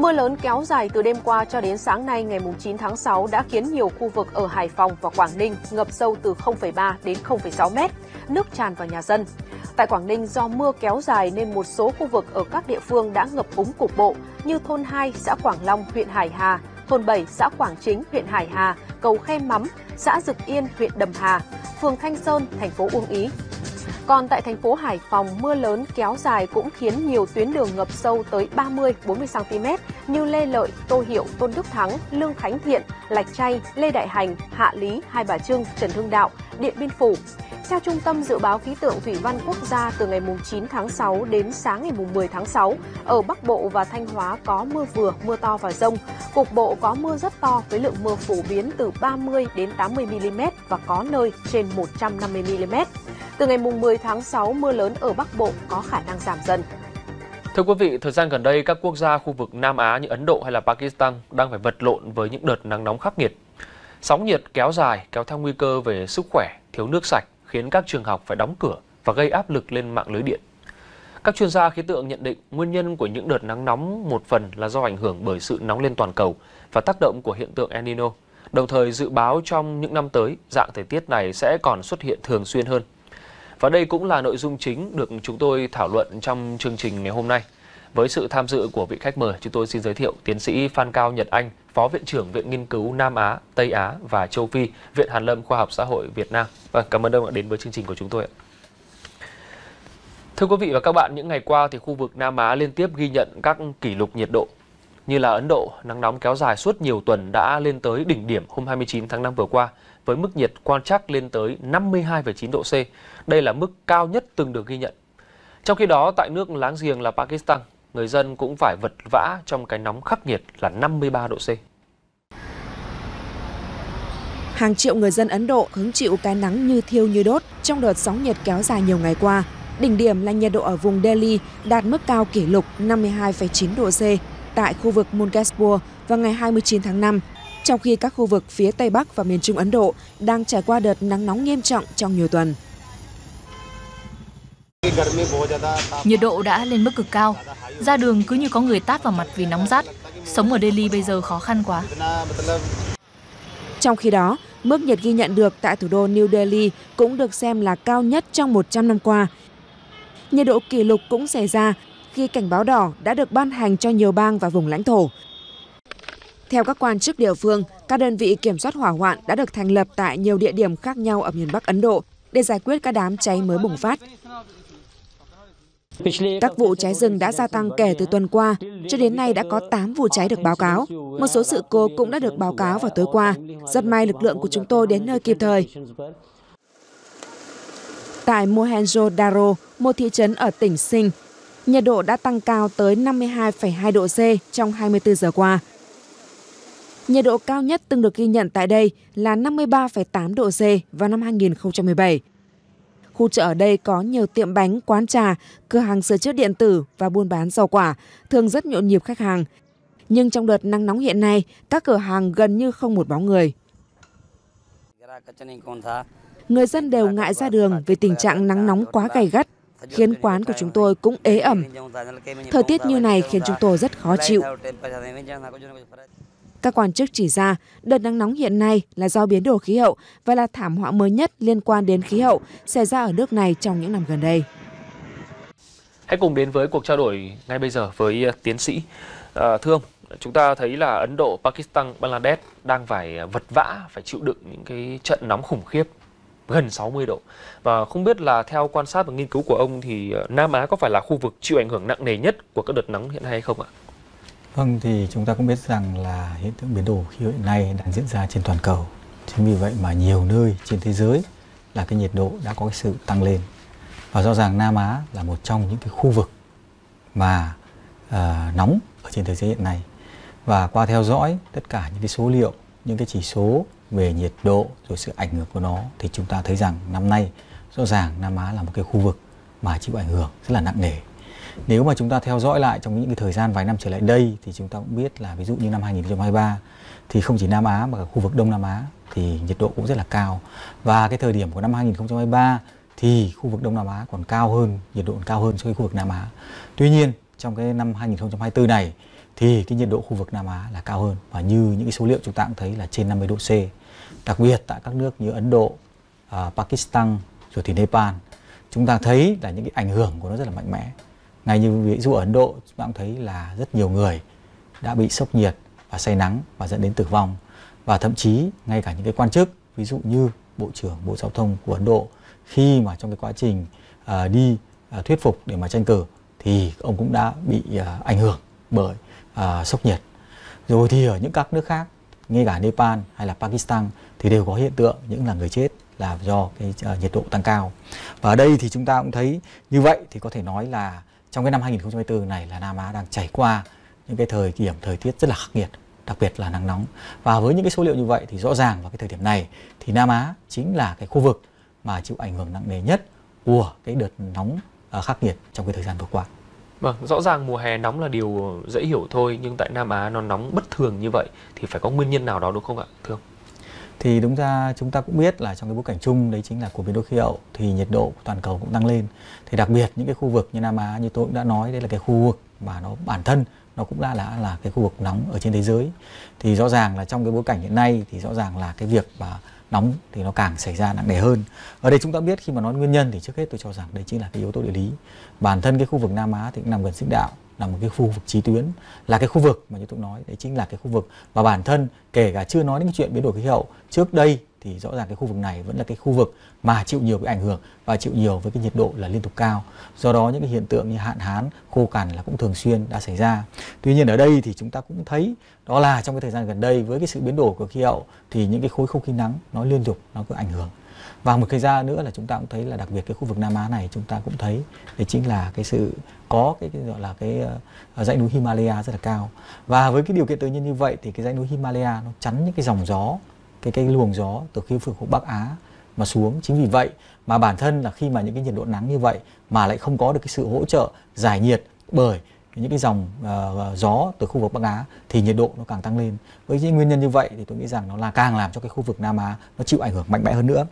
Mưa lớn kéo dài từ đêm qua cho đến sáng nay ngày 9 tháng 6 đã khiến nhiều khu vực ở Hải Phòng và Quảng Ninh ngập sâu từ 0,3 đến 0,6 mét, nước tràn vào nhà dân. Tại Quảng Ninh, do mưa kéo dài nên một số khu vực ở các địa phương đã ngập úng cục bộ như thôn 2, xã Quảng Long, huyện Hải Hà, thôn 7, xã Quảng Chính, huyện Hải Hà, cầu Khe Mắm, xã Dực Yên, huyện Đầm Hà, phường Thanh Sơn, thành phố Uông Ý. Còn tại thành phố Hải Phòng, mưa lớn kéo dài cũng khiến nhiều tuyến đường ngập sâu tới 30-40 cm như Lê Lợi, Tô Hiệu, Tôn Đức Thắng, Lương Khánh Thiện, Lạch Chay, Lê Đại Hành, Hạ Lý, Hai Bà Trưng, Trần Hưng Đạo, Điện Biên Phủ. Theo Trung tâm Dự báo Khí tượng Thủy văn Quốc gia, từ ngày 9 tháng 6 đến sáng ngày 10 tháng 6, ở Bắc Bộ và Thanh Hóa có mưa vừa, mưa to và rông. Cục bộ có mưa rất to với lượng mưa phổ biến từ 30 đến 80 mm và có nơi trên 150 mm. Từ ngày 10 tháng 6, mưa lớn ở Bắc Bộ có khả năng giảm dần. Thưa quý vị, thời gian gần đây các quốc gia khu vực Nam Á như Ấn Độ hay là Pakistan đang phải vật lộn với những đợt nắng nóng khắc nghiệt. Sóng nhiệt kéo dài kéo theo nguy cơ về sức khỏe, thiếu nước sạch khiến các trường học phải đóng cửa và gây áp lực lên mạng lưới điện. Các chuyên gia khí tượng nhận định nguyên nhân của những đợt nắng nóng một phần là do ảnh hưởng bởi sự nóng lên toàn cầu và tác động của hiện tượng El Nino. Đồng thời dự báo trong những năm tới, dạng thời tiết này sẽ còn xuất hiện thường xuyên hơn. Và đây cũng là nội dung chính được chúng tôi thảo luận trong chương trình ngày hôm nay. Với sự tham dự của vị khách mời, chúng tôi xin giới thiệu tiến sĩ Phan Cao Nhật Anh, Phó Viện trưởng Viện Nghiên cứu Nam Á, Tây Á và Châu Phi, Viện Hàn Lâm Khoa học Xã hội Việt Nam. Vâng, cảm ơn ông đã đến với chương trình của chúng tôi. Thưa quý vị và các bạn, những ngày qua thì khu vực Nam Á liên tiếp ghi nhận các kỷ lục nhiệt độ. Như là Ấn Độ, nắng nóng kéo dài suốt nhiều tuần đã lên tới đỉnh điểm hôm 29 tháng 5 vừa qua với mức nhiệt quan trắc lên tới 52,9 độ C. Đây là mức cao nhất từng được ghi nhận. Trong khi đó, tại nước láng giềng là Pakistan, người dân cũng phải vật vã trong cái nóng khắc nghiệt là 53 độ C. Hàng triệu người dân Ấn Độ hứng chịu cái nắng như thiêu như đốt trong đợt sóng nhiệt kéo dài nhiều ngày qua. Đỉnh điểm là nhiệt độ ở vùng Delhi đạt mức cao kỷ lục 52,9 độ C tại khu vực Munkeshpur vào ngày 29 tháng 5, trong khi các khu vực phía Tây Bắc và miền Trung Ấn Độ đang trải qua đợt nắng nóng nghiêm trọng trong nhiều tuần. Nhiệt độ đã lên mức cực cao, ra đường cứ như có người tát vào mặt vì nóng rát. Sống ở Delhi bây giờ khó khăn quá. Trong khi đó, mức nhiệt ghi nhận được tại thủ đô New Delhi cũng được xem là cao nhất trong 100 năm qua. Nhiệt độ kỷ lục cũng xảy ra khi cảnh báo đỏ đã được ban hành cho nhiều bang và vùng lãnh thổ. Theo các quan chức địa phương, các đơn vị kiểm soát hỏa hoạn đã được thành lập tại nhiều địa điểm khác nhau ở miền Bắc Ấn Độ để giải quyết các đám cháy mới bùng phát. Các vụ cháy rừng đã gia tăng kể từ tuần qua. Cho đến nay đã có 8 vụ cháy được báo cáo. Một số sự cố cũng đã được báo cáo vào tối qua. Rất may lực lượng của chúng tôi đến nơi kịp thời. Tại Mohenjo-daro, một thị trấn ở tỉnh Sinh, nhiệt độ đã tăng cao tới 52,2 độ C trong 24 giờ qua. Nhiệt độ cao nhất từng được ghi nhận tại đây là 53,8 độ C vào năm 2017. Khu chợ ở đây có nhiều tiệm bánh, quán trà, cửa hàng sửa chữa điện tử và buôn bán rau quả, thường rất nhộn nhịp khách hàng. Nhưng trong đợt nắng nóng hiện nay, các cửa hàng gần như không một bóng người. Người dân đều ngại ra đường vì tình trạng nắng nóng quá gay gắt, khiến quán của chúng tôi cũng ế ẩm. Thời tiết như này khiến chúng tôi rất khó chịu. Các quan chức chỉ ra đợt nắng nóng hiện nay là do biến đổi khí hậu và là thảm họa mới nhất liên quan đến khí hậu xảy ra ở nước này trong những năm gần đây. Hãy cùng đến với cuộc trao đổi ngay bây giờ với à, tiến sĩ. À, thưa ông, chúng ta thấy là Ấn Độ, Pakistan, Bangladesh đang phải à, vật vã, phải chịu đựng những cái trận nóng khủng khiếp gần 60 độ. Và không biết là theo quan sát và nghiên cứu của ông thì ờ, Nam Á có phải là khu vực chịu ảnh hưởng nặng nề nhất của các đợt nóng hiện nay hay không ạ? Vâng, thì chúng ta cũng biết rằng là hiện tượng biến đổi khí hậu hiện nay đang diễn ra trên toàn cầu. Chính vì vậy mà nhiều nơi trên thế giới là cái nhiệt độ đã có cái sự tăng lên. Và rõ ràng Nam Á là một trong những cái khu vực mà uh, nóng ở trên thế giới hiện nay. Và qua theo dõi tất cả những cái số liệu, những cái chỉ số về nhiệt độ rồi sự ảnh hưởng của nó thì chúng ta thấy rằng năm nay rõ ràng Nam Á là một cái khu vực mà chịu ảnh hưởng rất là nặng nề nếu mà chúng ta theo dõi lại trong những cái thời gian vài năm trở lại đây thì chúng ta cũng biết là ví dụ như năm 2023 thì không chỉ Nam Á mà cả khu vực Đông Nam Á thì nhiệt độ cũng rất là cao. Và cái thời điểm của năm 2023 thì khu vực Đông Nam Á còn cao hơn, nhiệt độ còn cao hơn so với khu vực Nam Á. Tuy nhiên trong cái năm 2024 này thì cái nhiệt độ khu vực Nam Á là cao hơn và như những cái số liệu chúng ta cũng thấy là trên 50 độ C. Đặc biệt tại các nước như Ấn Độ, uh, Pakistan rồi thì Nepal, chúng ta thấy là những cái ảnh hưởng của nó rất là mạnh mẽ. Ngay như ví dụ ở Ấn Độ chúng ta cũng thấy là rất nhiều người đã bị sốc nhiệt và say nắng và dẫn đến tử vong. Và thậm chí ngay cả những cái quan chức ví dụ như bộ trưởng bộ giao thông của Ấn Độ khi mà trong cái quá trình uh, đi uh, thuyết phục để mà tranh cử thì ông cũng đã bị uh, ảnh hưởng bởi uh, sốc nhiệt. Rồi thì ở những các nước khác ngay cả Nepal hay là Pakistan thì đều có hiện tượng những là người chết là do cái uh, nhiệt độ tăng cao và ở đây thì chúng ta cũng thấy như vậy thì có thể nói là trong cái năm 2024 này là Nam Á đang trải qua những cái thời điểm thời tiết rất là khắc nghiệt đặc biệt là nắng nóng và với những cái số liệu như vậy thì rõ ràng vào cái thời điểm này thì Nam Á chính là cái khu vực mà chịu ảnh hưởng nặng nề nhất của cái đợt nóng uh, khắc nghiệt trong cái thời gian vừa qua. Vâng, rõ ràng mùa hè nóng là điều dễ hiểu thôi nhưng tại Nam Á nó nóng bất thường như vậy thì phải có nguyên nhân nào đó đúng không ạ, thưa ông? Thì đúng ra chúng ta cũng biết là trong cái bối cảnh chung đấy chính là của biến đổi khí hậu thì nhiệt độ của toàn cầu cũng tăng lên. Thì đặc biệt những cái khu vực như Nam Á như tôi cũng đã nói đây là cái khu vực mà nó bản thân nó cũng đã là là cái khu vực nóng ở trên thế giới. Thì rõ ràng là trong cái bối cảnh hiện nay thì rõ ràng là cái việc mà nóng thì nó càng xảy ra nặng nề hơn. Ở đây chúng ta biết khi mà nói nguyên nhân thì trước hết tôi cho rằng đây chính là cái yếu tố địa lý. Bản thân cái khu vực Nam Á thì cũng nằm gần xích đạo, là một cái khu vực trí tuyến, là cái khu vực mà như tôi nói đấy chính là cái khu vực và bản thân kể cả chưa nói đến cái chuyện biến đổi khí hậu trước đây thì rõ ràng cái khu vực này vẫn là cái khu vực mà chịu nhiều cái ảnh hưởng và chịu nhiều với cái nhiệt độ là liên tục cao. Do đó những cái hiện tượng như hạn hán, khô cằn là cũng thường xuyên đã xảy ra. Tuy nhiên ở đây thì chúng ta cũng thấy đó là trong cái thời gian gần đây với cái sự biến đổi của khí hậu thì những cái khối không khí nắng nó liên tục nó có ảnh hưởng. Và một cái ra nữa là chúng ta cũng thấy là đặc biệt cái khu vực Nam Á này chúng ta cũng thấy đấy chính là cái sự có cái, cái gọi là cái uh, dãy núi Himalaya rất là cao. Và với cái điều kiện tự nhiên như vậy thì cái dãy núi Himalaya nó chắn những cái dòng gió cái cái luồng gió từ khu vực Bắc Á mà xuống chính vì vậy mà bản thân là khi mà những cái nhiệt độ nắng như vậy mà lại không có được cái sự hỗ trợ giải nhiệt bởi những cái dòng uh, gió từ khu vực Bắc Á thì nhiệt độ nó càng tăng lên. Với những nguyên nhân như vậy thì tôi nghĩ rằng nó là càng làm cho cái khu vực Nam Á nó chịu ảnh hưởng mạnh mẽ hơn nữa.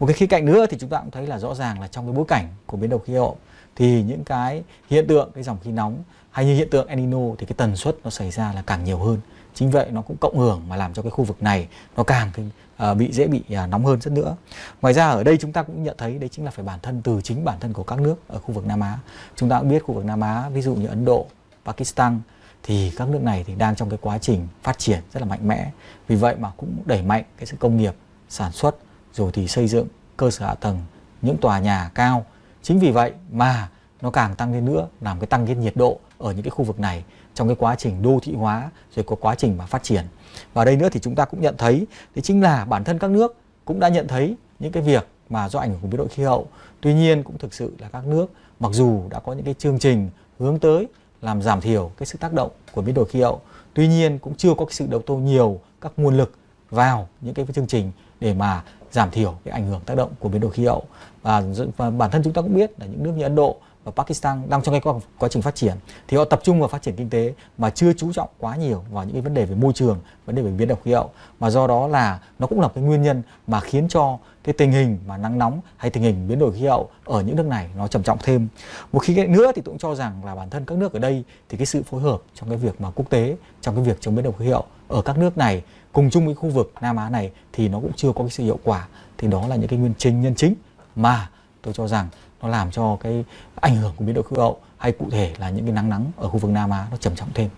Một cái khía cạnh nữa thì chúng ta cũng thấy là rõ ràng là trong cái bối cảnh của biến đổi khí hậu thì những cái hiện tượng cái dòng khí nóng hay như hiện tượng El Nino thì cái tần suất nó xảy ra là càng nhiều hơn chính vậy nó cũng cộng hưởng mà làm cho cái khu vực này nó càng uh, bị dễ bị uh, nóng hơn rất nữa. Ngoài ra ở đây chúng ta cũng nhận thấy đấy chính là phải bản thân từ chính bản thân của các nước ở khu vực Nam Á. Chúng ta cũng biết khu vực Nam Á ví dụ như Ấn Độ Pakistan thì các nước này thì đang trong cái quá trình phát triển rất là mạnh mẽ. Vì vậy mà cũng đẩy mạnh cái sự công nghiệp sản xuất rồi thì xây dựng cơ sở hạ tầng những tòa nhà cao. Chính vì vậy mà nó càng tăng lên nữa làm cái tăng cái nhiệt độ ở những cái khu vực này trong cái quá trình đô thị hóa rồi có quá trình mà phát triển. Và đây nữa thì chúng ta cũng nhận thấy đấy chính là bản thân các nước cũng đã nhận thấy những cái việc mà do ảnh hưởng của biến đổi khí hậu. Tuy nhiên cũng thực sự là các nước mặc dù đã có những cái chương trình hướng tới làm giảm thiểu cái sự tác động của biến đổi khí hậu tuy nhiên cũng chưa có cái sự đầu tư nhiều các nguồn lực vào những cái chương trình để mà giảm thiểu cái ảnh hưởng tác động của biến đổi khí hậu. Và, và bản thân chúng ta cũng biết là những nước như Ấn Độ và Pakistan đang trong cái quá, quá trình phát triển thì họ tập trung vào phát triển kinh tế mà chưa chú trọng quá nhiều vào những cái vấn đề về môi trường, vấn đề về biến đổi khí hậu mà do đó là nó cũng là cái nguyên nhân mà khiến cho cái tình hình mà nắng nóng hay tình hình biến đổi khí hậu ở những nước này nó trầm trọng thêm. Một khi nữa thì tôi cũng cho rằng là bản thân các nước ở đây thì cái sự phối hợp trong cái việc mà quốc tế trong cái việc chống biến đổi khí hậu ở các nước này cùng chung với khu vực Nam Á này thì nó cũng chưa có cái sự hiệu quả thì đó là những cái nguyên trình nhân chính mà tôi cho rằng nó làm cho cái ảnh hưởng của biến đổi khí hậu hay cụ thể là những cái nắng nắng ở khu vực Nam Á nó trầm trọng thêm.